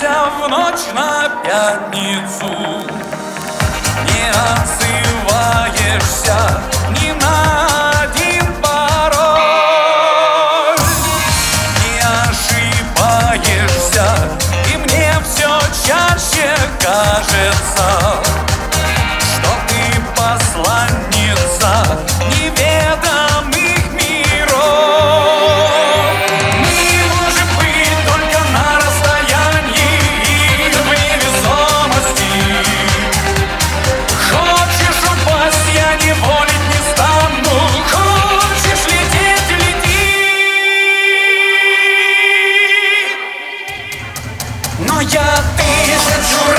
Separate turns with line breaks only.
Вернешься в ночь на пятницу. Не отзываешься ни на один пароль. Не ошибаешься И мне все чаще кажется Но я тысячу раз обрываю